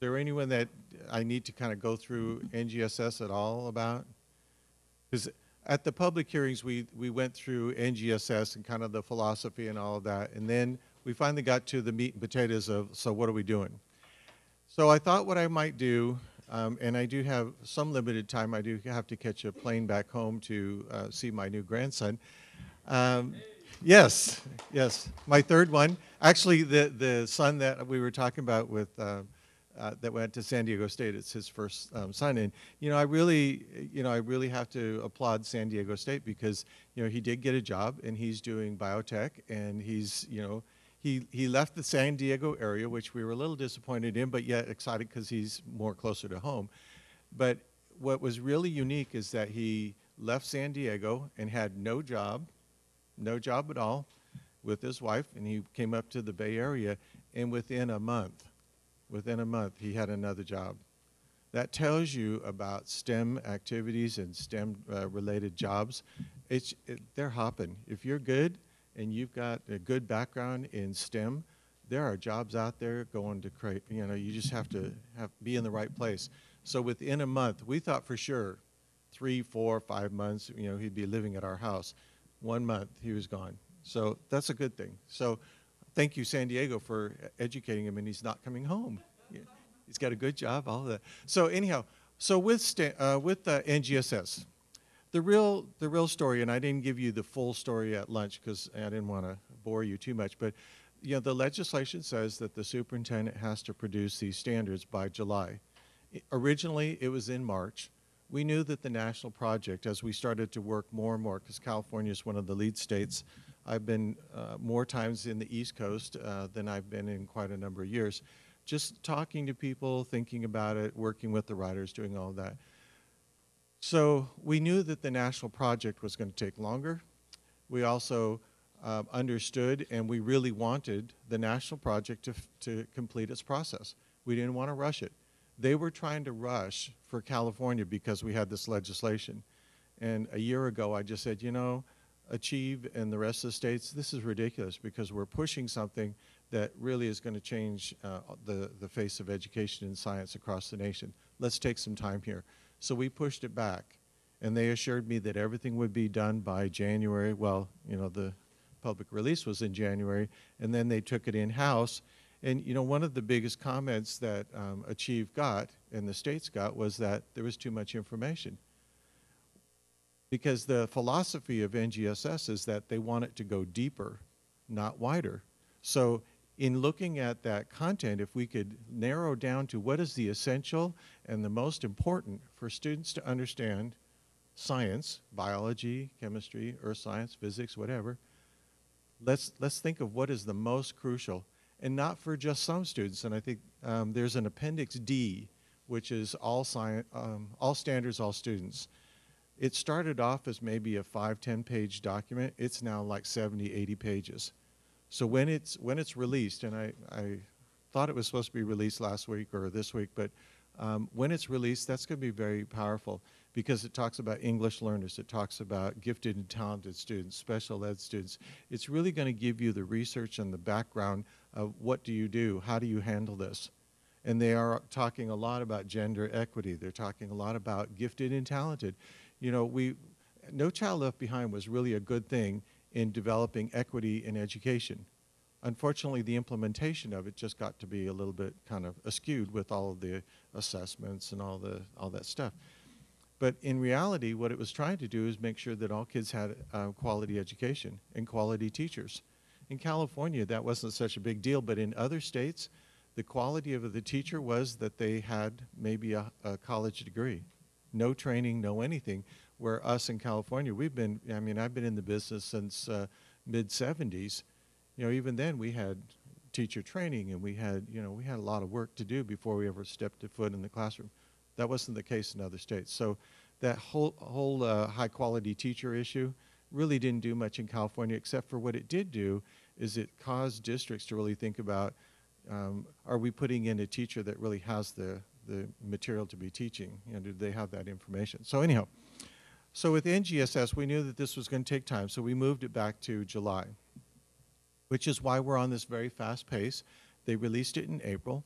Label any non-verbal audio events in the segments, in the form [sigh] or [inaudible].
there anyone that I need to kind of go through NGSS at all about? Because at the public hearings, we, we went through NGSS and kind of the philosophy and all of that, and then we finally got to the meat and potatoes of, so what are we doing? So I thought what I might do, um, and I do have some limited time, I do have to catch a plane back home to uh, see my new grandson. Um, yes, yes, my third one. Actually, the, the son that we were talking about with, uh, uh, that went to San Diego State, it's his first um. And, you know, I really, you know, I really have to applaud San Diego State because, you know, he did get a job and he's doing biotech and he's, you know, he, he left the San Diego area, which we were a little disappointed in, but yet excited because he's more closer to home. But what was really unique is that he left San Diego and had no job, no job at all, with his wife, and he came up to the Bay Area, and within a month, within a month, he had another job. That tells you about STEM activities and STEM uh, related jobs. It's, it, they're hopping. If you're good, and you've got a good background in STEM, there are jobs out there going to create, you know, you just have to have, be in the right place. So within a month, we thought for sure, three, four, five months, you know, he'd be living at our house. One month, he was gone. So that's a good thing. So thank you, San Diego, for educating him, and he's not coming home. He's got a good job, all of that. So anyhow, so with, uh, with uh, NGSS, the real the real story, and I didn't give you the full story at lunch because I didn't want to bore you too much, but you know the legislation says that the superintendent has to produce these standards by July. originally, it was in March. We knew that the national project, as we started to work more and more, because California is one of the lead states. I've been uh, more times in the East Coast uh, than I've been in quite a number of years. Just talking to people, thinking about it, working with the writers, doing all of that so we knew that the national project was going to take longer. We also uh, understood and we really wanted the national project to, to complete its process. We didn't want to rush it. They were trying to rush for California because we had this legislation. And a year ago, I just said, you know, Achieve and the rest of the states, this is ridiculous because we're pushing something that really is going to change uh, the, the face of education and science across the nation. Let's take some time here. So we pushed it back. And they assured me that everything would be done by January. Well, you know, the public release was in January, and then they took it in-house. And, you know, one of the biggest comments that um, Achieve got and the states got was that there was too much information. Because the philosophy of NGSS is that they want it to go deeper, not wider. So in looking at that content, if we could narrow down to what is the essential and the most important for students to understand science, biology, chemistry, earth science, physics, whatever, let's, let's think of what is the most crucial and not for just some students. And I think um, there's an Appendix D, which is all, science, um, all standards, all students. It started off as maybe a five, 10 page document. It's now like 70, 80 pages. So when it's when it's released, and I, I thought it was supposed to be released last week or this week, but um, when it's released, that's going to be very powerful because it talks about English learners, it talks about gifted and talented students, special ed students. It's really going to give you the research and the background of what do you do, how do you handle this. And they are talking a lot about gender equity. They're talking a lot about gifted and talented. You know, we, No Child Left Behind was really a good thing in developing equity in education. Unfortunately, the implementation of it just got to be a little bit kind of askewed with all of the assessments and all, the, all that stuff. But in reality, what it was trying to do is make sure that all kids had uh, quality education and quality teachers. In California, that wasn't such a big deal, but in other states, the quality of the teacher was that they had maybe a, a college degree. No training, no anything, where us in California, we've been, I mean, I've been in the business since uh, mid 70s. You know, even then we had teacher training and we had, you know, we had a lot of work to do before we ever stepped a foot in the classroom. That wasn't the case in other states. So that whole, whole uh, high quality teacher issue really didn't do much in California, except for what it did do is it caused districts to really think about, um, are we putting in a teacher that really has the, the material to be teaching? You know, do they have that information? So anyhow, so with NGSS, we knew that this was going to take time, so we moved it back to July, which is why we're on this very fast pace. They released it in April.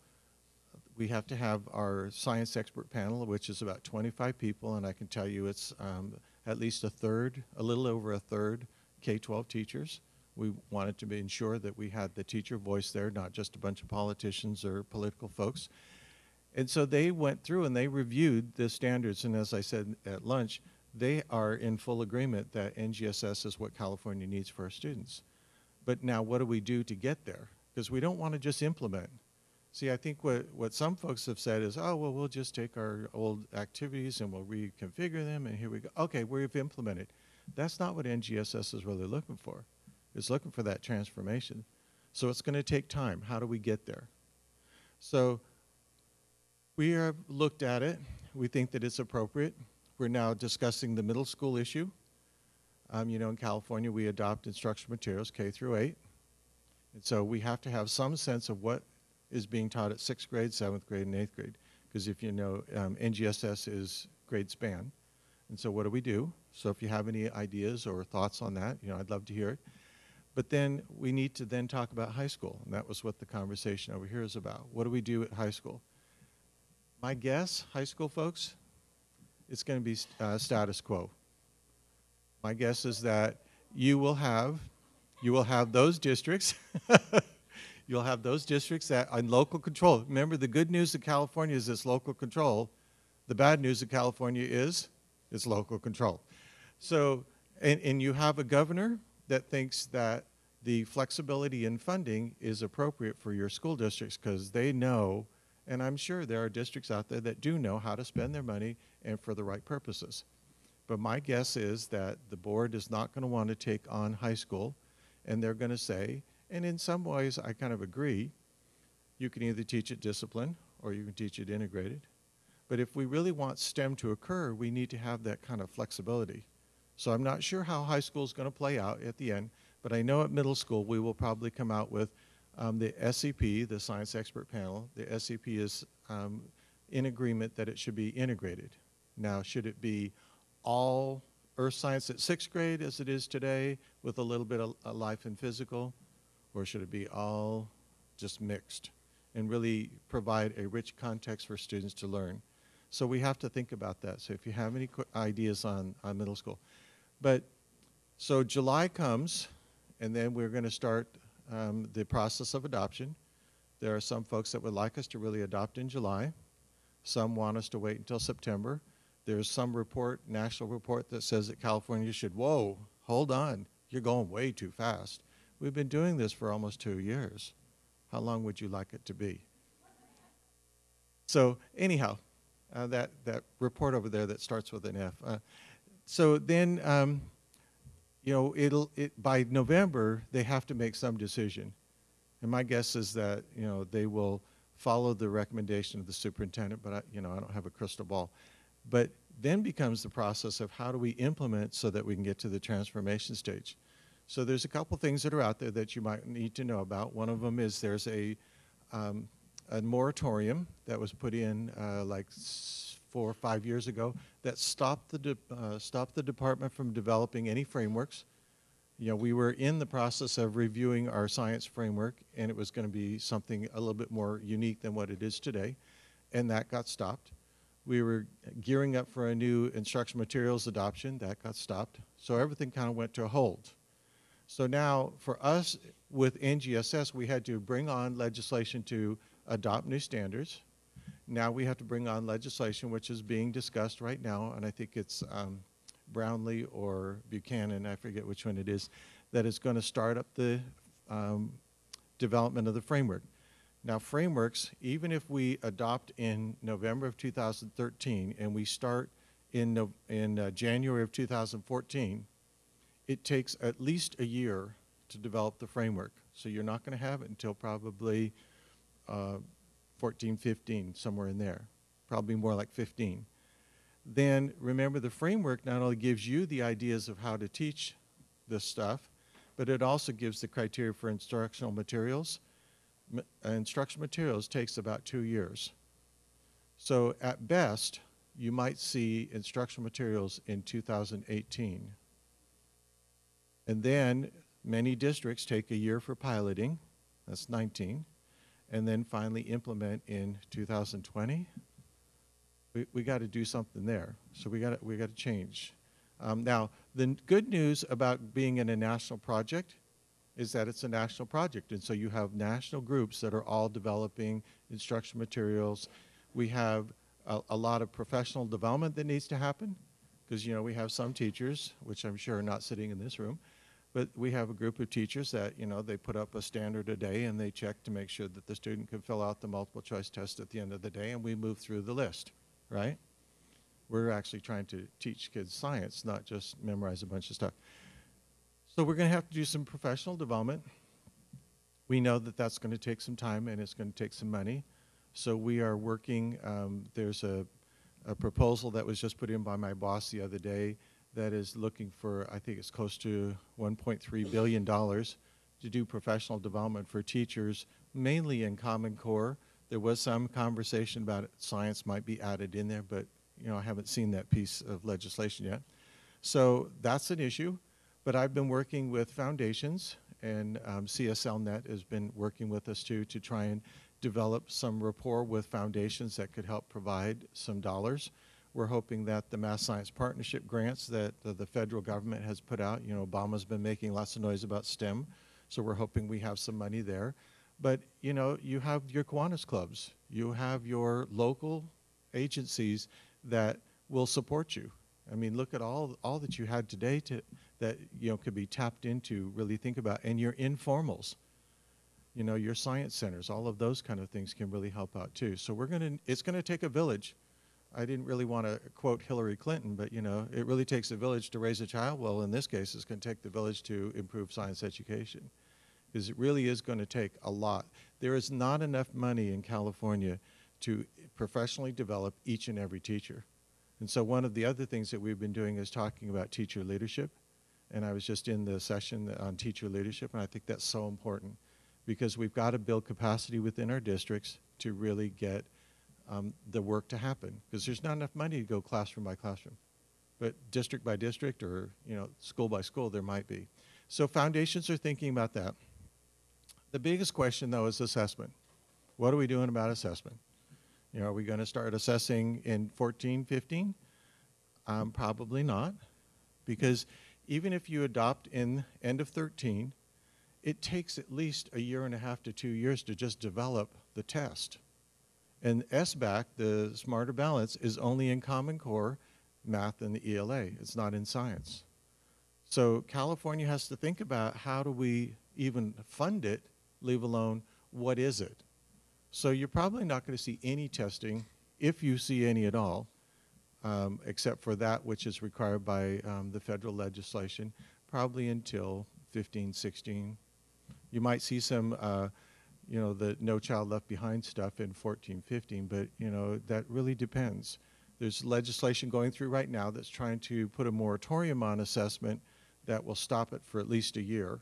we have to have our science expert panel, which is about 25 people, and I can tell you it's um, at least a third, a little over a third K-12 teachers. We wanted to be ensure that we had the teacher voice there, not just a bunch of politicians or political folks. And so they went through and they reviewed the standards, and as I said at lunch, they are in full agreement that NGSS is what California needs for our students. But now what do we do to get there? Because we don't want to just implement. See, I think what, what some folks have said is, oh, well, we'll just take our old activities and we'll reconfigure them, and here we go. Okay, we've implemented. That's not what NGSS is really looking for. It's looking for that transformation. So it's going to take time. How do we get there? So we have looked at it. We think that it's appropriate. We're now discussing the middle school issue. Um, you know, in California, we adopt instructional materials K through 8. And so we have to have some sense of what is being taught at sixth grade, seventh grade, and eighth grade. Because if you know, um, NGSS is grade span. And so what do we do? So if you have any ideas or thoughts on that, you know, I'd love to hear it. But then we need to then talk about high school. And that was what the conversation over here is about. What do we do at high school? My guess, high school folks, it's going to be uh, status quo. My guess is that you will have, you will have those districts [laughs] you'll have those districts that on local control. Remember, the good news of California is it's local control. The bad news of California is it's local control. So, and, and you have a governor that thinks that the flexibility in funding is appropriate for your school districts because they know, and I'm sure there are districts out there that do know how to spend their money and for the right purposes. But my guess is that the board is not going to want to take on high school, and they're going to say, and in some ways, I kind of agree. You can either teach it discipline or you can teach it integrated. But if we really want STEM to occur, we need to have that kind of flexibility. So I'm not sure how high school is going to play out at the end, but I know at middle school we will probably come out with um, the SEP, the Science Expert Panel. The SEP is um, in agreement that it should be integrated. Now, should it be all earth science at sixth grade as it is today with a little bit of life and physical? Or should it be all just mixed and really provide a rich context for students to learn? So we have to think about that. So if you have any ideas on, on middle school. But so July comes, and then we're going to start um, the process of adoption. There are some folks that would like us to really adopt in July. Some want us to wait until September. There's some report, national report, that says that California should, whoa, hold on, you're going way too fast. We've been doing this for almost two years. How long would you like it to be? So anyhow, uh, that, that report over there that starts with an F. Uh, so then, um, you know, it'll, it, by November, they have to make some decision. And my guess is that, you know, they will follow the recommendation of the superintendent, but, I, you know, I don't have a crystal ball. But then becomes the process of how do we implement so that we can get to the transformation stage. So there's a couple things that are out there that you might need to know about. One of them is there's a, um, a moratorium that was put in uh, like four or five years ago that stopped the, uh, stopped the department from developing any frameworks. You know, we were in the process of reviewing our science framework, and it was going to be something a little bit more unique than what it is today, and that got stopped. We were gearing up for a new instructional materials adoption, that got stopped. So everything kind of went to a hold. So now for us with NGSS, we had to bring on legislation to adopt new standards. Now we have to bring on legislation which is being discussed right now, and I think it's um, Brownlee or Buchanan, I forget which one it is, that is going to start up the um, development of the framework. Now frameworks, even if we adopt in November of 2013 and we start in, no, in uh, January of 2014, it takes at least a year to develop the framework. So you're not going to have it until probably uh, 14, 15, somewhere in there, probably more like 15. Then remember the framework not only gives you the ideas of how to teach this stuff, but it also gives the criteria for instructional materials. M uh, instructional materials takes about two years. So at best, you might see instructional materials in 2018. And then many districts take a year for piloting, that's 19. And then finally implement in 2020, we, we got to do something there. So we got we got to change. Um, now, the good news about being in a national project is that it's a national project, and so you have national groups that are all developing instructional materials. We have a, a lot of professional development that needs to happen, because you know we have some teachers, which I'm sure are not sitting in this room, but we have a group of teachers that you know they put up a standard a day and they check to make sure that the student can fill out the multiple choice test at the end of the day, and we move through the list, right? We're actually trying to teach kids science, not just memorize a bunch of stuff. So we're going to have to do some professional development. We know that that's going to take some time and it's going to take some money. So we are working. Um, there's a, a proposal that was just put in by my boss the other day that is looking for, I think it's close to 1.3 billion dollars to do professional development for teachers, mainly in Common Core. There was some conversation about it, science might be added in there, but you know I haven't seen that piece of legislation yet. So that's an issue. But I've been working with foundations, and um, CSLNet has been working with us too to try and develop some rapport with foundations that could help provide some dollars. We're hoping that the Math Science Partnership grants that uh, the federal government has put out, you know, Obama's been making lots of noise about STEM, so we're hoping we have some money there. But, you know, you have your Kiwanis clubs, you have your local agencies that will support you. I mean, look at all all that you had today to that you know could be tapped into. Really think about, and your informals, you know, your science centers, all of those kind of things can really help out too. So we're gonna. It's gonna take a village. I didn't really want to quote Hillary Clinton, but you know, it really takes a village to raise a child. Well, in this case, it's going to take the village to improve science education, because it really is going to take a lot. There is not enough money in California to professionally develop each and every teacher. And so one of the other things that we've been doing is talking about teacher leadership. And I was just in the session on teacher leadership, and I think that's so important because we've got to build capacity within our districts to really get um, the work to happen because there's not enough money to go classroom by classroom. But district by district or you know school by school, there might be. So foundations are thinking about that. The biggest question though is assessment. What are we doing about assessment? You know, are we going to start assessing in 14, 15? Um, probably not, because even if you adopt in end of 13, it takes at least a year and a half to two years to just develop the test. And SBAC, the Smarter Balance, is only in Common Core, math, and the ELA. It's not in science. So California has to think about how do we even fund it, leave alone what is it. So you're probably not going to see any testing, if you see any at all, um, except for that which is required by um, the federal legislation, probably until 15, 16. You might see some, uh, you know, the No Child Left Behind stuff in 14, 15, but, you know, that really depends. There's legislation going through right now that's trying to put a moratorium on assessment that will stop it for at least a year.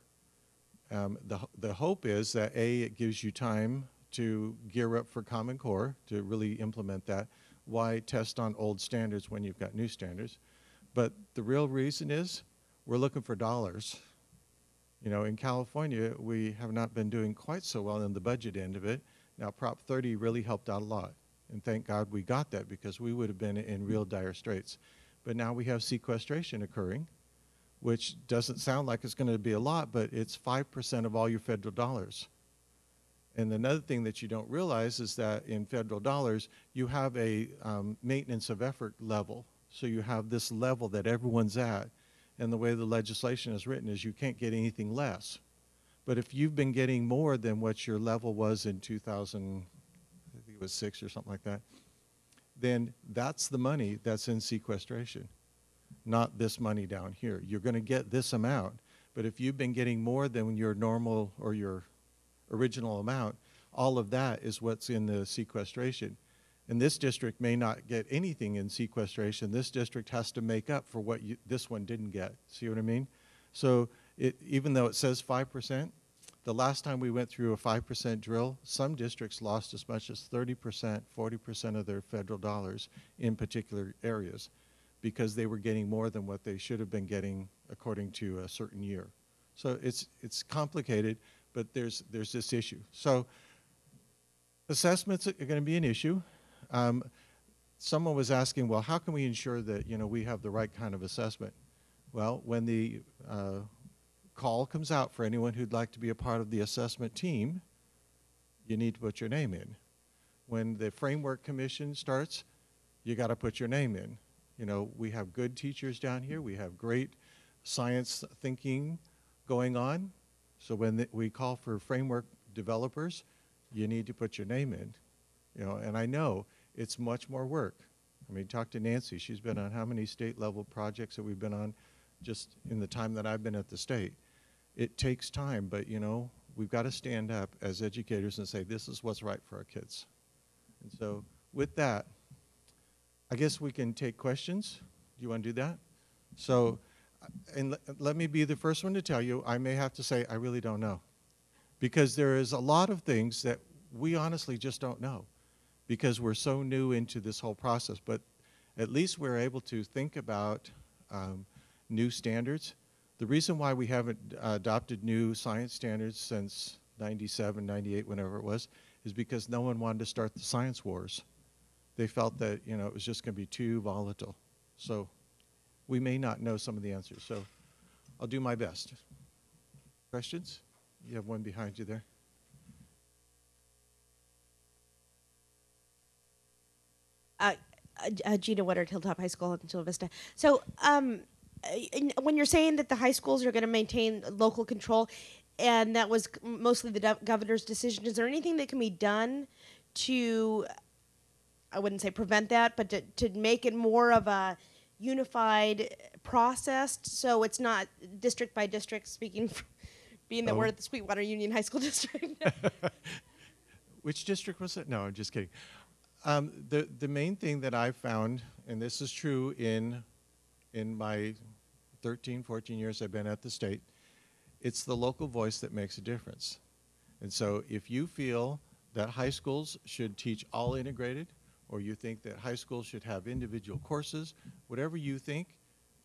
Um, the, the hope is that A, it gives you time to gear up for Common Core to really implement that. Why test on old standards when you've got new standards? But the real reason is we're looking for dollars. You know, in California, we have not been doing quite so well in the budget end of it. Now, Prop 30 really helped out a lot. And thank God we got that because we would have been in real dire straits. But now we have sequestration occurring, which doesn't sound like it's going to be a lot, but it's 5% of all your federal dollars. And another thing that you don't realize is that in federal dollars, you have a um, maintenance of effort level. So you have this level that everyone's at. And the way the legislation is written is you can't get anything less. But if you've been getting more than what your level was in 2000, I think it was six or something like that, then that's the money that's in sequestration, not this money down here. You're going to get this amount. But if you've been getting more than your normal or your original amount, all of that is what's in the sequestration. And this district may not get anything in sequestration. This district has to make up for what you, this one didn't get. See what I mean? So it, even though it says 5%, the last time we went through a 5% drill, some districts lost as much as 30%, 40% of their federal dollars in particular areas because they were getting more than what they should have been getting according to a certain year. So it's, it's complicated, but there's, there's this issue. So Assessments are going to be an issue. Um, someone was asking, well, how can we ensure that you know we have the right kind of assessment? Well, when the uh, call comes out for anyone who'd like to be a part of the assessment team, you need to put your name in. When the framework commission starts, you got to put your name in. You know, we have good teachers down here. We have great science thinking going on. So when the, we call for framework developers, you need to put your name in. You know, and I know it's much more work. I mean, talk to Nancy. She's been on how many state level projects that we've been on just in the time that I've been at the state. It takes time, but you know, we've got to stand up as educators and say, this is what's right for our kids. And so with that, I guess we can take questions. Do you want to do that? So, and le- let me be the first one to tell you, I may have to say, I really don't know. Because there is a lot of things that we honestly just don't know because we're so new into this whole process. But at least we're able to think about um, new standards. The reason why we haven't uh, adopted new science standards since 97, 98, whenever it was, is because no one wanted to start the science wars. They felt that, you know, it was just going to be too volatile. So we may not know some of the answers. So I'll do my best. Questions? You have one behind you there. Uh, uh, Gina Woodard, Hilltop High School in Chula Vista. So, um, uh, when you're saying that the high schools are going to maintain local control, and that was mostly the governor's decision, is there anything that can be done to, I wouldn't say prevent that, but to, to make it more of a unified process so it's not district by district, speaking, from, being that Oh. we're at the Sweetwater Union High School [laughs] District? [laughs] Which district was it? No, I'm just kidding. Um, the the main thing that I found, and this is true in in my 13, 14 years I've been at the state, it's the local voice that makes a difference. And so, if you feel that high schools should teach all integrated, or you think that high schools should have individual courses, whatever you think,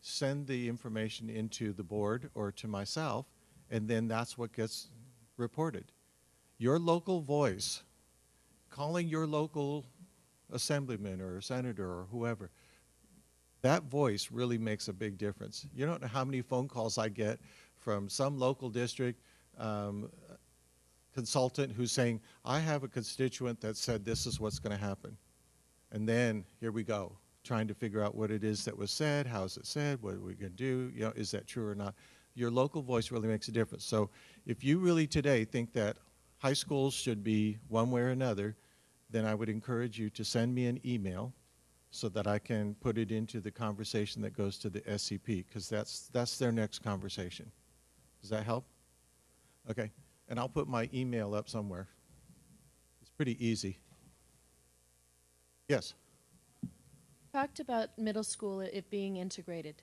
send the information into the board or to myself, and then that's what gets reported. Your local voice calling your local assemblyman or senator or whoever, that voice really makes a big difference. You don't know how many phone calls I get from some local district um, consultant who's saying, I have a constituent that said this is what's going to happen. And then here we go, trying to figure out what it is that was said, how is it said, what are we going to do, you know, is that true or not? Your local voice really makes a difference. So if you really today think that high schools should be one way or another, then I would encourage you to send me an email so that I can put it into the conversation that goes to the SEP because that's that's their next conversation. Does that help? Okay. And I'll put my email up somewhere. It's pretty easy. Yes. talked about middle school it being integrated,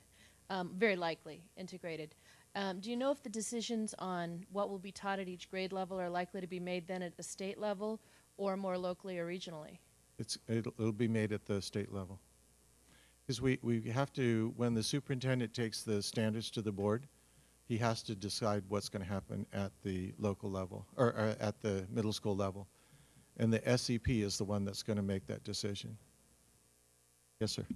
um, very likely integrated. Um, do you know if the decisions on what will be taught at each grade level are likely to be made then at the state level or more locally or regionally? It's, it'll, it'll be made at the state level. Because we, we have to, when the superintendent takes the standards to the board, he has to decide what's going to happen at the local level, or, or at the middle school level. And the SEP is the one that's going to make that decision. Yes, sir.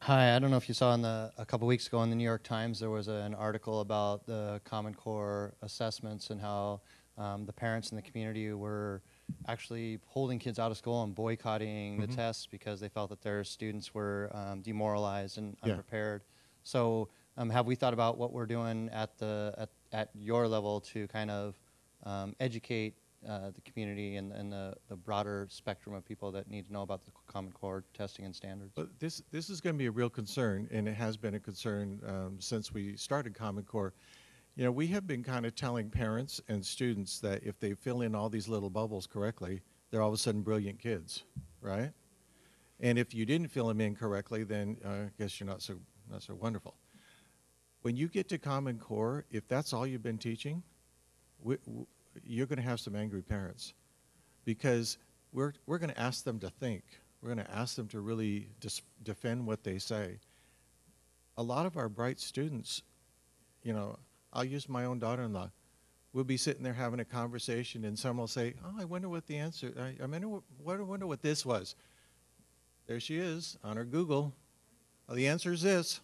Hi, I don't know if you saw in the a couple weeks ago in the New York Times there was a, an article about the Common Core assessments and how um, the parents in the community were actually holding kids out of school and boycotting Mhm. the tests because they felt that their students were um, demoralized and Yeah. unprepared. So, um, have we thought about what we're doing at the at, at your level to kind of um, educate uh, the community and, and the, the broader spectrum of people that need to know about the Common Core testing and standards? This, this is going to be a real concern, and it has been a concern um, since we started Common Core. You know, we have been kind of telling parents and students that if they fill in all these little bubbles correctly, they're all of a sudden brilliant kids, right? And if you didn't fill them in correctly, then uh, I guess you're not so not so wonderful. When you get to Common Core, if that's all you've been teaching, we, w you're going to have some angry parents because we're, we're going to ask them to think. We're going to ask them to really defend what they say. A lot of our bright students, you know, I'll use my own daughter in law. we'll be sitting there having a conversation, and someone will say, "Oh, I wonder what the answer. I, I wonder, what, I wonder what this was." There she is on her Google. "Oh, the answer is this.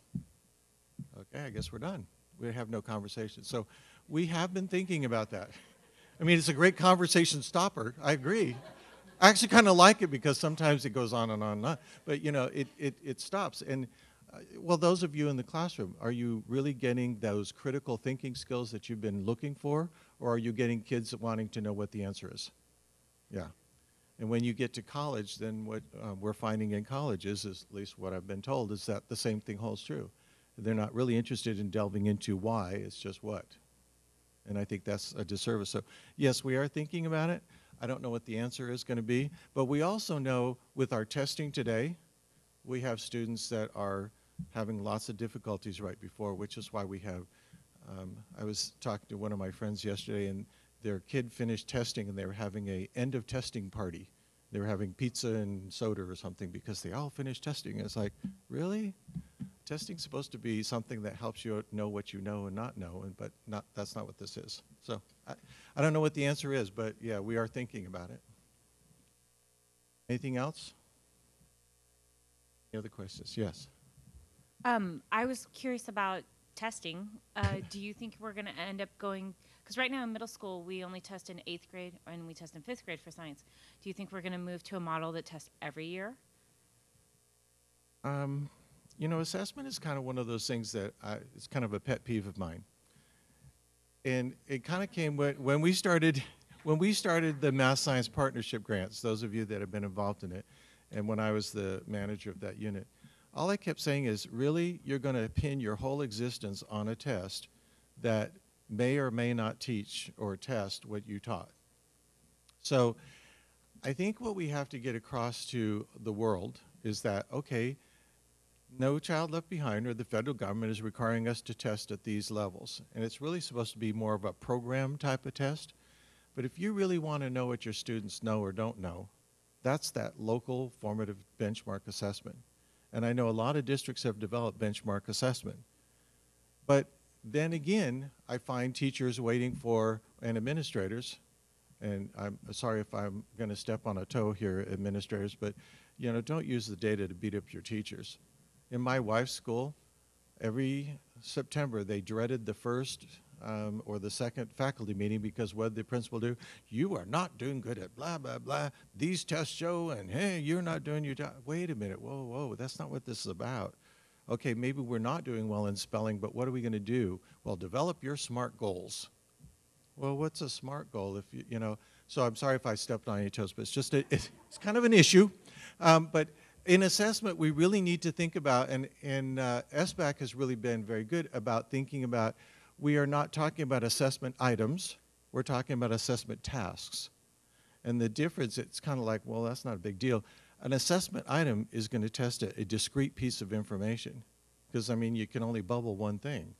Okay, I guess we're done. We have no conversation. So we have been thinking about that. I mean, it's a great conversation stopper. I agree. I actually kind of like it because sometimes it goes on and on and on. But you know, it, it, it stops. And well, those of you in the classroom, are you really getting those critical thinking skills that you've been looking for, or are you getting kids wanting to know what the answer is? Yeah. And when you get to college, then what uh, we're finding in colleges, is at least what I've been told, is that the same thing holds true. They're not really interested in delving into why, it's just what. And I think that's a disservice. So, yes, we are thinking about it. I don't know what the answer is going to be, but we also know with our testing today, we have students that are having lots of difficulties right before, which is why we have. Um, I was talking to one of my friends yesterday, and their kid finished testing, and they were having a end of testing party. They were having pizza and soda or something because they all finished testing. It's like, really? Testing's supposed to be something that helps you know what you know and not know, and but not that's not what this is. So I, I don't know what the answer is, but yeah, we are thinking about it. Anything else? Any other questions? Yes. Um, I was curious about testing. Uh, do you think we're going to end up going? Because right now in middle school, we only test in eighth grade and we test in fifth grade for science. Do you think we're going to move to a model that tests every year? Um, you know, assessment is kind of one of those things that I, it's kind of a pet peeve of mine. And it kind of came when, when we started [laughs] when we started the Math Science Partnership Grants, those of you that have been involved in it, and when I was the manager of that unit, all I kept saying is, really, you're going to pin your whole existence on a test that may or may not teach or test what you taught. So I think what we have to get across to the world is that, okay, no Child Left Behind or the federal government is requiring us to test at these levels. And it's really supposed to be more of a program type of test. But if you really want to know what your students know or don't know, that's that local formative benchmark assessment. And I know a lot of districts have developed benchmark assessment. But then again, I find teachers waiting for, and administrators, and I'm sorry if I'm going to step on a toe here, administrators, but you know, don't use the data to beat up your teachers. In my wife's school, every September they dreaded the first um, or the second faculty meeting because what the principal do? You are not doing good at blah blah blah. These tests show, and hey, you're not doing your job. Wait a minute, whoa whoa, that's not what this is about. Okay, maybe we're not doing well in spelling, but what are we going to do? Well, develop your SMART goals. Well, what's a SMART goal? If you, you know, so I'm sorry if I stepped on your toes, but it's just a, it's kind of an issue. Um, but in assessment, we really need to think about, and, and uh, SBAC has really been very good about thinking about, we are not talking about assessment items, we're talking about assessment tasks. And the difference, it's kind of like, well, that's not a big deal. An assessment item is going to test a, a discrete piece of information, because, I mean, you can only bubble one thing.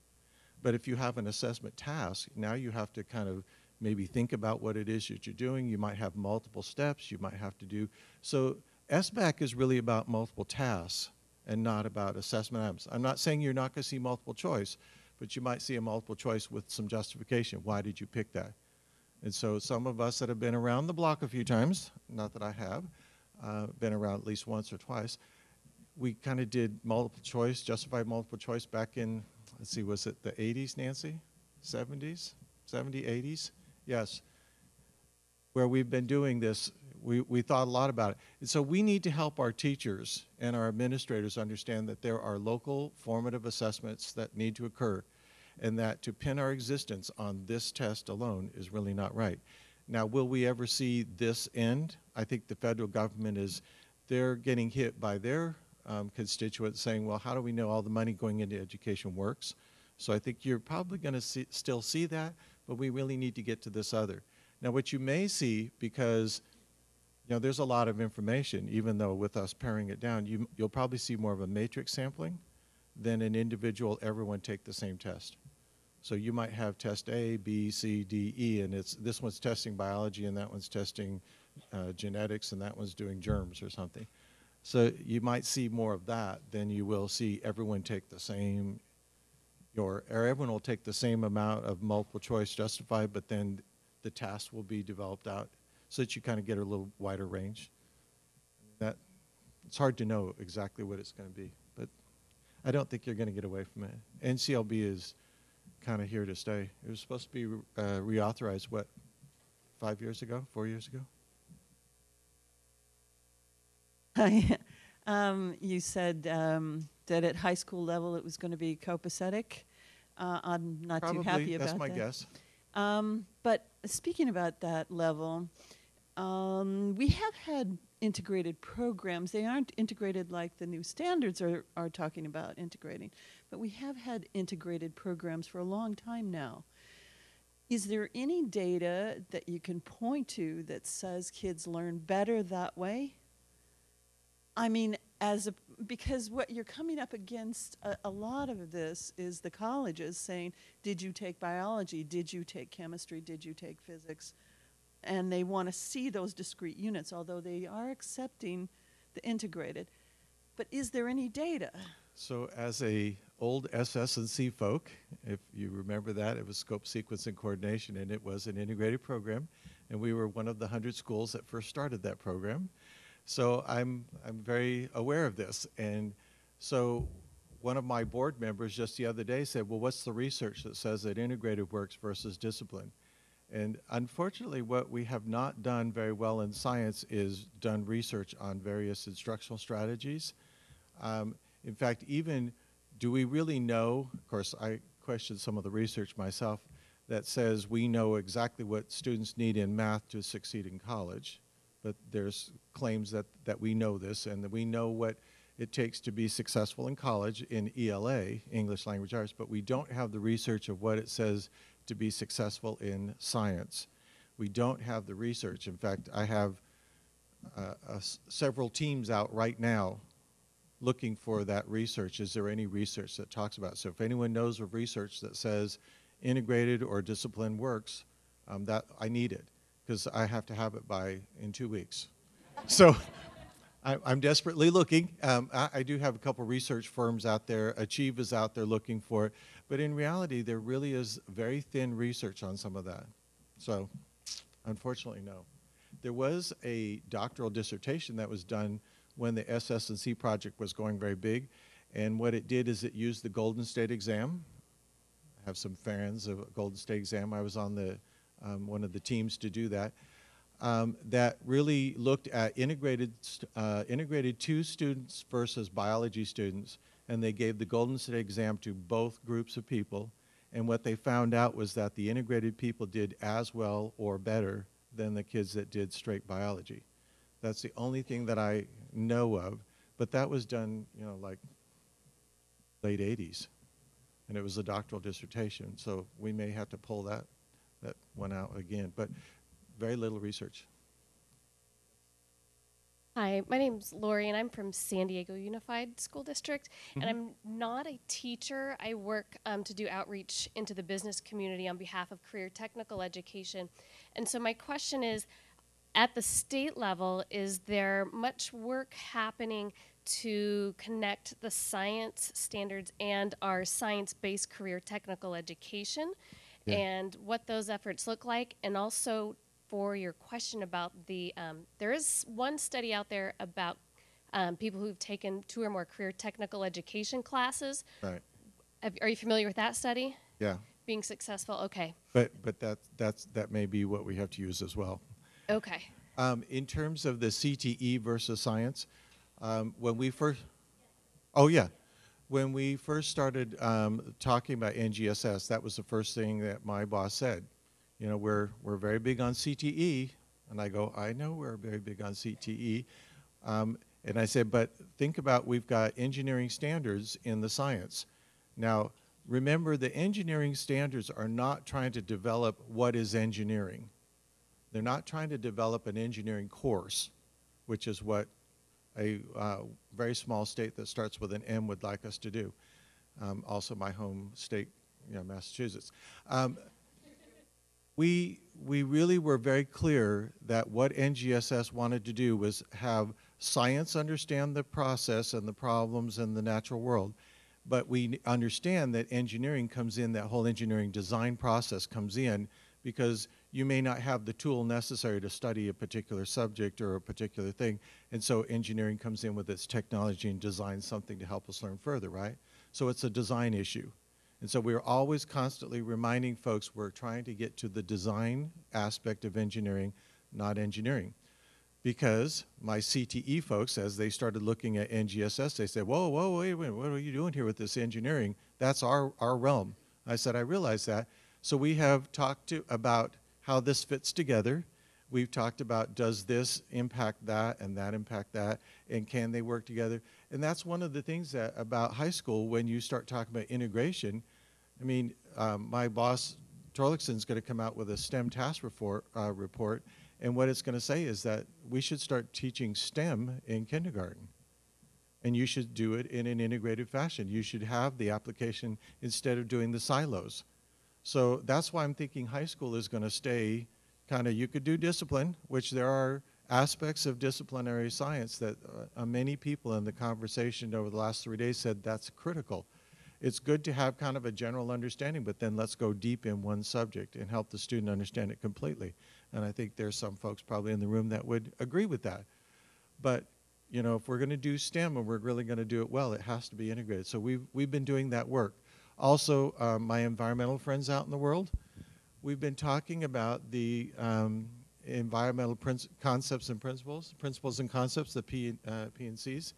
But if you have an assessment task, now you have to kind of maybe think about what it is that you're doing. You might have multiple steps, you might have to do. So SBAC is really about multiple tasks and not about assessment items. I'm not saying you're not going to see multiple choice, but you might see a multiple choice with some justification. Why did you pick that? And so some of us that have been around the block a few times, not that I have, uh, been around at least once or twice, we kind of did multiple choice, justified multiple choice back in, let's see, was it the 80s, Nancy? 70s? 70, 80s? Yes. Where we've been doing this we, we thought a lot about it. And so we need to help our teachers and our administrators understand that there are local formative assessments that need to occur and that to pin our existence on this test alone is really not right. Now, will we ever see this end? I think the federal government is, they're getting hit by their um, constituents saying, well, how do we know all the money going into education works? So I think you're probably going to still see that, but we really need to get to this other. Now, what you may see, because you know, there's a lot of information, even though with us paring it down, you, you'll probably see more of a matrix sampling than an individual everyone take the same test. So you might have test A, B, C, D, E, and it's this one's testing biology and that one's testing uh, genetics and that one's doing germs or something. So you might see more of that than you will see everyone take the same your, or everyone will take the same amount of multiple choice justified, but then the task will be developed out so that you kind of get a little wider range. That, it's hard to know exactly what it's going to be, but I don't think you're going to get away from it. NCLB is kind of here to stay. It was supposed to be uh, reauthorized, what, five years ago, four years ago? [laughs] Hi. Um, you said um, that at high school level it was going to be copacetic. Uh, I'm not Probably, too happy about that. that's my that. guess. Um, but speaking about that level, um, we have had integrated programs. They aren't integrated like the new standards are, are talking about integrating, but we have had integrated programs for a long time now. Is there any data that you can point to that says kids learn better that way? I mean, as a because what you're coming up against a, a lot of this is the colleges saying, "Did you take biology? Did you take chemistry? Did you take physics?" And they want to see those discrete units, although they are accepting the integrated. But is there any data? So as a old SS&C folk, if you remember that, it was scope sequence and coordination, and it was an integrated program, and we were one of the 100 schools that first started that program. So I'm, I'm very aware of this. And so one of my board members just the other day said, well, what's the research that says that integrated works versus discipline? And unfortunately, what we have not done very well in science is done research on various instructional strategies. Um, in fact, even do we really know? Of course, I questioned some of the research myself that says we know exactly what students need in math to succeed in college, but there's claims that, that we know this and that we know what it takes to be successful in college in ELA, English Language Arts, but we don't have the research of what it says to be successful in science. We don't have the research. In fact, I have uh, uh, several teams out right now looking for that research. Is there any research that talks about it? So if anyone knows of research that says integrated or discipline works, um, that I need it because I have to have it by in two weeks. so [laughs] I, I'm desperately looking. Um, I, I do have a couple research firms out there. Achieve is out there looking for it, but in reality, there really is very thin research on some of that. So, unfortunately, no. There was a doctoral dissertation that was done when the SS&C project was going very big, and what it did is it used the Golden State exam. I have some fans of Golden State exam. I was on the um, one of the teams to do that. Um, that really looked at integrated uh, integrated two students versus biology students, and they gave the Golden State exam to both groups of people. And what they found out was that the integrated people did as well or better than the kids that did straight biology. That's the only thing that I know of, but that was done, you know, like late 80s, and it was a doctoral dissertation. So we may have to pull that that one out again, but very little research. Hi, my name's Lori, and I'm from San Diego Unified School District. And I'm not a teacher. I work um, to do outreach into the business community on behalf of career technical education. And so, my question is at the state level, is there much work happening to connect the science standards and our science based career technical education? Yeah. And what those efforts look like, and also for your question about the, um, there is one study out there about um, people who've taken two or more career technical education classes. Right. Are you familiar with that study? Yeah. Being successful? Okay. But but that that's that may be what we have to use as well. Okay. Um, in terms of the CTE versus science, um, when we first, oh yeah, when we first started um, talking about NGSS, that was the first thing that my boss said. You know, we're we're very big on CTE, and I go, I know we're very big on CTE, um, and I said, but think about we've got engineering standards in the science. Now, remember, the engineering standards are not trying to develop what is engineering. They're not trying to develop an engineering course, which is what a uh, very small state that starts with an M would like us to do. Um, also, my home state, you know, Massachusetts. Um, we we really were very clear that what NGSS wanted to do was have science understand the process and the problems in the natural world, but we understand that engineering comes in, that whole engineering design process comes in because you may not have the tool necessary to study a particular subject or a particular thing. And so engineering comes in with its technology and designs something to help us learn further, right? So it's a design issue. And so we're always constantly reminding folks we're trying to get to the design aspect of engineering, not engineering because my CTE folks, as they started looking at NGSS, they said, whoa, whoa, wait a minute, what are you doing here with this engineering? That's our, our realm. I said, I realize that. So we have talked to, about how this fits together. We've talked about does this impact that and that impact that, and can they work together? And that's one of the things that about high school when you start talking about integration. I mean, um, my boss Torlakson's going to come out with a STEM task report, uh, report, and what it's going to say is that we should start teaching STEM in kindergarten. And you should do it in an integrated fashion. You should have the application instead of doing the silos. So that's why I'm thinking high school is going to stay kind of, you could do discipline, which there are aspects of disciplinary science that uh, many people in the conversation over the last three days said that's critical. It's good to have kind of a general understanding, but then let's go deep in one subject and help the student understand it completely. And I think there's some folks probably in the room that would agree with that. But you know, if we're going to do STEM and we're really going to do it well, it has to be integrated. So we've we've been doing that work. Also, um, my environmental friends out in the world, we've been talking about the um, environmental concepts and principles, principles and concepts, the P, uh, P&Cs.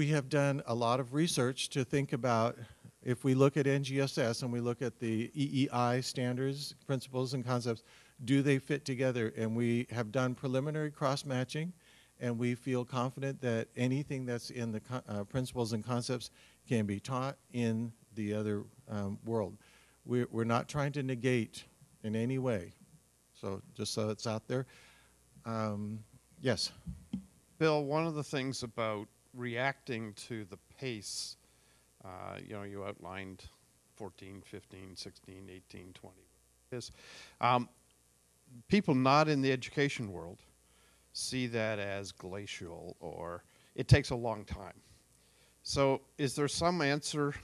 We have done a lot of research to think about if we look at NGSS and we look at the EEI standards, principles and concepts, do they fit together? And we have done preliminary cross matching, and we feel confident that anything that's in the uh, principles and concepts can be taught in the other um, world. We're, we're not trying to negate in any way. So just so it's out there. Um, yes. Bill, one of the things about reacting to the pace, uh, you know, you outlined 14, 15, 16, 18, 20. Is, um, people not in the education world see that as glacial or it takes a long time. So, is there some answer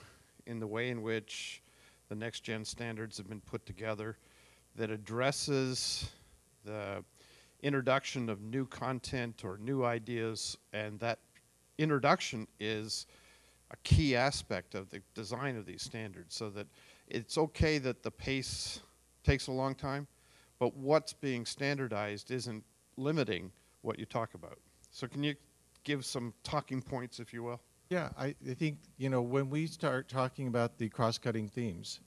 in the way in which the next gen standards have been put together that addresses the introduction of new content or new ideas, and that introduction is a key aspect of the design of these standards so that it's okay that the pace takes a long time, but what's being standardized isn't limiting what you talk about. So can you give some talking points, if you will? Yeah, I, I think, you know, when we start talking about the cross-cutting themes,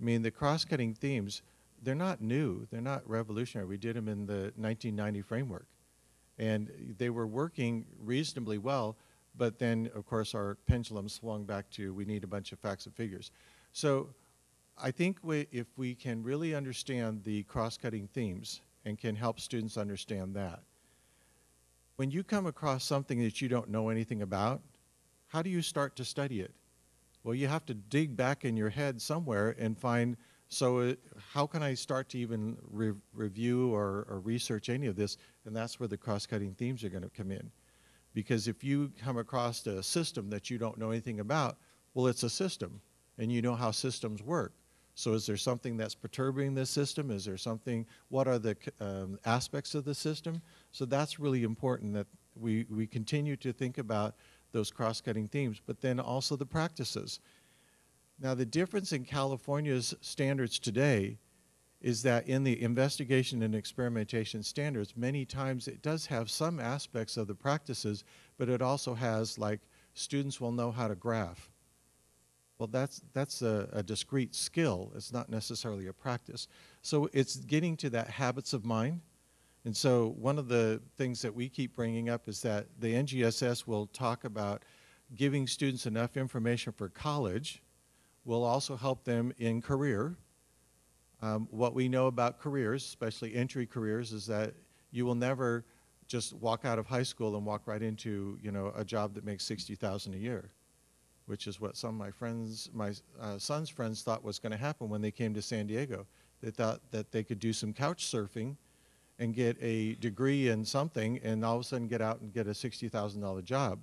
I mean, the cross-cutting themes, they're not new. They're not revolutionary. We did them in the 1990 framework. And they were working reasonably well, but then, of course, our pendulum swung back to we need a bunch of facts and figures. So I think we, if we can really understand the cross-cutting themes and can help students understand that, when you come across something that you don't know anything about, how do you start to study it? Well, you have to dig back in your head somewhere and find, so it, how can I start to even re review or, or research any of this? And that's where the cross-cutting themes are going to come in. Because if you come across a system that you don't know anything about, well, it's a system, and you know how systems work. So is there something that's perturbing this system? Is there something, what are the um, aspects of the system? So that's really important that we, we continue to think about those cross-cutting themes, but then also the practices. Now the difference in California's standards today is that in the investigation and experimentation standards, many times it does have some aspects of the practices, but it also has like students will know how to graph well, that's, that's a, a discrete skill. It's not necessarily a practice. So it's getting to that habits of mind. And so one of the things that we keep bringing up is that the NGSS will talk about giving students enough information for college will also help them in career. Um, what we know about careers, especially entry careers, is that you will never just walk out of high school and walk right into you know a job that makes 60,000 a year which is what some of my friends, my uh, son's friends thought was going to happen when they came to San Diego. They thought that they could do some couch surfing and get a degree in something and all of a sudden get out and get a $60,000 job.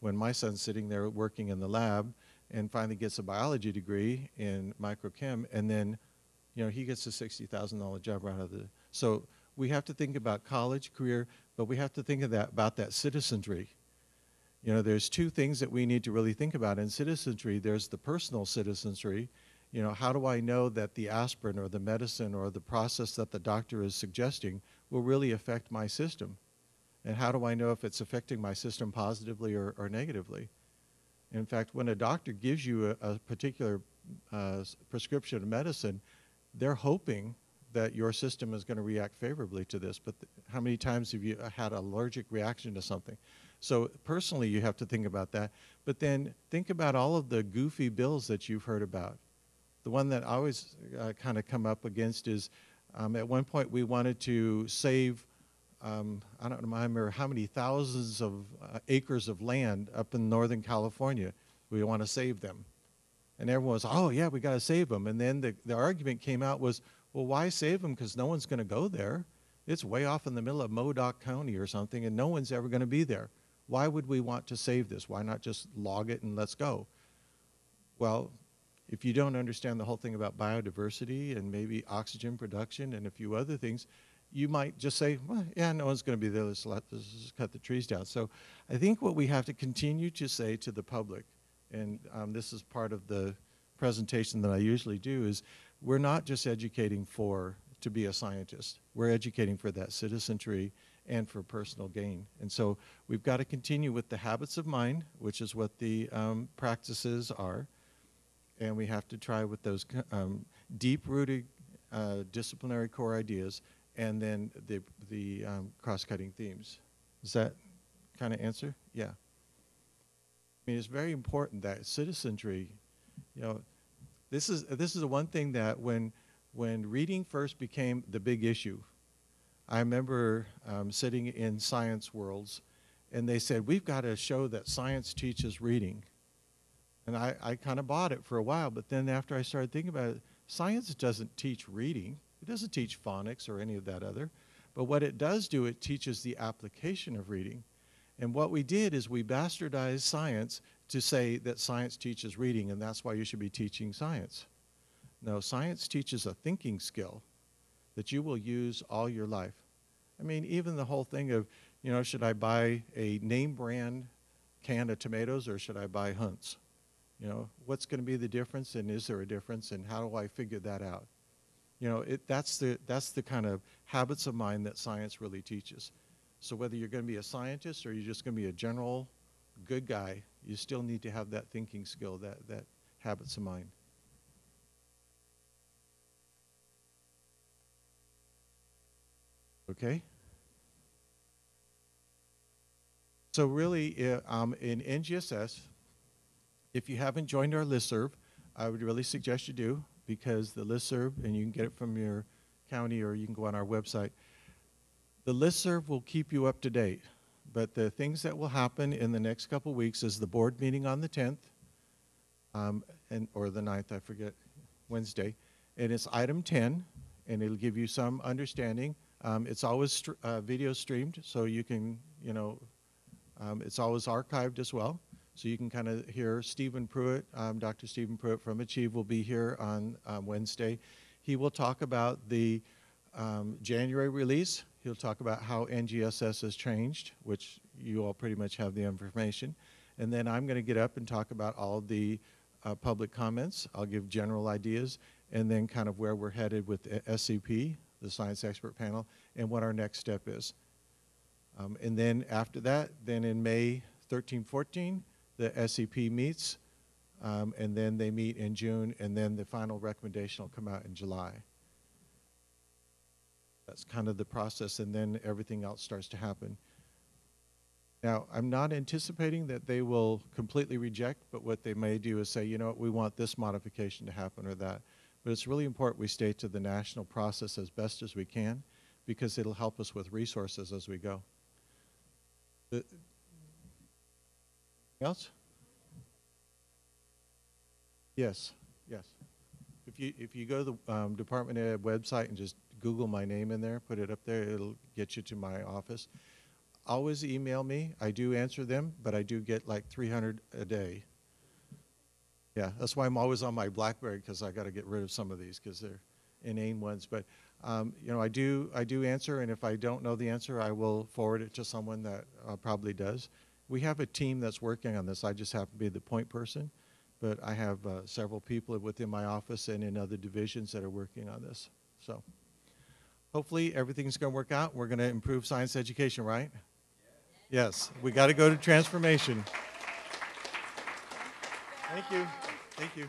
when my son's sitting there working in the lab and finally gets a biology degree in microchem, and then, you know, he gets a sixty thousand dollar job right out of the. So we have to think about college, career, but we have to think of that about that citizenry. You know, there's two things that we need to really think about in citizenry. There's the personal citizenry. You know, how do I know that the aspirin or the medicine or the process that the doctor is suggesting will really affect my system? And how do I know if it's affecting my system positively or, or negatively? In fact, when a doctor gives you a, a particular uh, prescription of medicine, they're hoping that your system is going to react favorably to this. But th- how many times have you uh, had an allergic reaction to something? So personally, you have to think about that. But then think about all of the goofy bills that you've heard about. The one that I always uh, kind of come up against is um, at one point we wanted to save, um, I don't remember how many thousands of uh, acres of land up in Northern California. We want to save them. And everyone was, oh, yeah, we got to save them. And then the, the argument came out was, well, why save them? Because no one's going to go there. It's way off in the middle of Modoc County or something, and no one's ever going to be there. Why would we want to save this? Why not just log it and let's go? Well, if you don't understand the whole thing about biodiversity and maybe oxygen production and a few other things, you might just say, well, yeah, no one's going to be there. Let's, let, let's just cut the trees down. So I think what we have to continue to say to the public, and um, this is part of the presentation that I usually do, is we're not just educating for to be a scientist. We're educating for that citizenry and for personal gain. And so we've got to continue with the habits of mind, which is what the um, practices are and we have to try with those um, deep-rooted uh, disciplinary core ideas, and then the the um, cross-cutting themes. Does that kind of answer? Yeah. I mean, it's very important that citizenry, you know, this is this is the one thing that when when reading first became the big issue, I remember um, sitting in science worlds, and they said we've got to show that science teaches reading. And I, I kind of bought it for a while, but then after I started thinking about it, science doesn't teach reading. It doesn't teach phonics or any of that other. But what it does do, it teaches the application of reading. And what we did is we bastardized science to say that science teaches reading, and that's why you should be teaching science. No, science teaches a thinking skill that you will use all your life. I mean, even the whole thing of, you know, should I buy a name brand can of tomatoes or should I buy Hunt's? You know, what's going to be the difference, and is there a difference, and how do I figure that out? You know, it, that's the that's the kind of habits of mind that science really teaches. So whether you're going to be a scientist or you're just going to be a general good guy, you still need to have that thinking skill, that that habits of mind. Okay. So really, uh, um, in NGSS, if you haven't joined our listserv, I would really suggest you do because the listserv, and you can get it from your county or you can go on our website. The listserv will keep you up to date, but the things that will happen in the next couple weeks is the board meeting on the 10th, um, and or the 9th, I forget, Wednesday, and it's item 10, and it'll give you some understanding. Um, it's always str- uh, video streamed, so you can, you know, um, it's always archived as well. So you can kind of hear Stephen Pruitt, um, Dr. Stephen Pruitt from Achieve will be here on um, Wednesday. He will talk about the um, January release. He'll talk about how NGSS has changed, which you all pretty much have the information. And then I'm going to get up and talk about all the uh, public comments. I'll give general ideas and then kind of where we're headed with SEP, the Science Expert Panel, and what our next step is. Um, and then after that, then in May 13, 14, the SEP meets, um, and then they meet in June, and then the final recommendation will come out in July. That's kind of the process, and then everything else starts to happen. Now, I'm not anticipating that they will completely reject, but what they may do is say, you know what, we want this modification to happen or that. But it's really important we stay to the national process as best as we can because it'll help us with resources as we go. The, else? Yes, yes. If you if you go to the um, Department Ed website and just Google my name in there, put it up there, it'll get you to my office. always email me. I do answer them, but I do get like 300 a day. Yeah, that's why I'm always on my BlackBerry because I got to get rid of some of these because they're inane ones. But um, you know, I do I do answer, and if I don't know the answer, I will forward it to someone that uh, probably does. We have a team that's working on this. I just happen to be the point person, but I have uh, several people within my office and in other divisions that are working on this. So hopefully everything's going to work out. We're going to improve science education, right? Yes, we got to go to transformation. Thank you. Thank you.